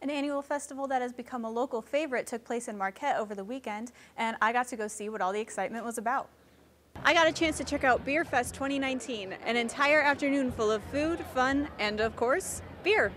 An annual festival that has become a local favorite took place in Marquette over the weekend, and I got to go see what all the excitement was about. I got a chance to check out Beer Fest 2019, an entire afternoon full of food, fun, and of course, beer.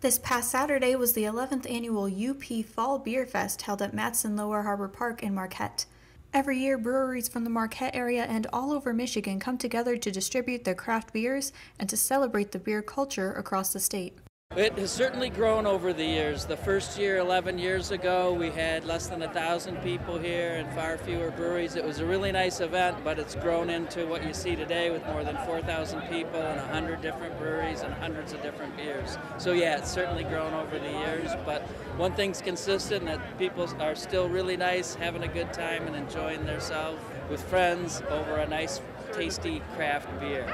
This past Saturday was the 11th annual UP Fall Beer Fest held at Mattson Lower Harbor Park in Marquette. Every year, breweries from the Marquette area and all over Michigan come together to distribute their craft beers and to celebrate the beer culture across the state. It has certainly grown over the years. The first year, 11 years ago, we had less than a thousand people here and far fewer breweries. It was a really nice event, but it's grown into what you see today with more than 4,000 people and 100 different breweries and hundreds of different beers. So, yeah, it's certainly grown over the years, but one thing's consistent that people are still really nice, having a good time, and enjoying themselves with friends over a nice, tasty craft beer.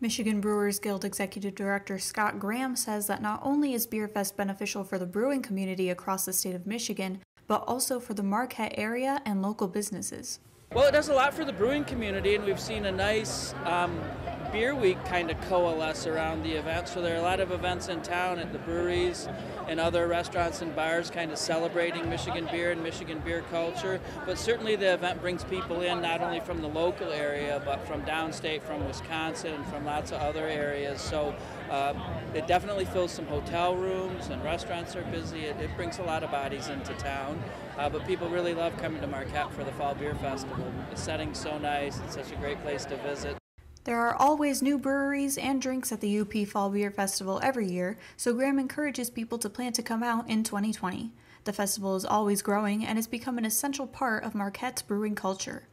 Michigan Brewers Guild Executive Director Scott Graham says that not only is Beerfest beneficial for the brewing community across the state of Michigan, but also for the Marquette area and local businesses. Well, it does a lot for the brewing community, and we've seen a nice um, beer week kind of coalesce around the event. So there are a lot of events in town at the breweries and other restaurants and bars kind of celebrating Michigan beer and Michigan beer culture. But certainly the event brings people in not only from the local area, but from downstate, from Wisconsin, and from lots of other areas. So uh, it definitely fills some hotel rooms and restaurants are busy. It, it brings a lot of bodies into town. Uh, but people really love coming to Marquette for the Fall Beer Festival. The setting's so nice. It's such a great place to visit. There are always new breweries and drinks at the UP Fall Beer Festival every year, so Graham encourages people to plan to come out in 2020. The festival is always growing and has become an essential part of Marquette's brewing culture.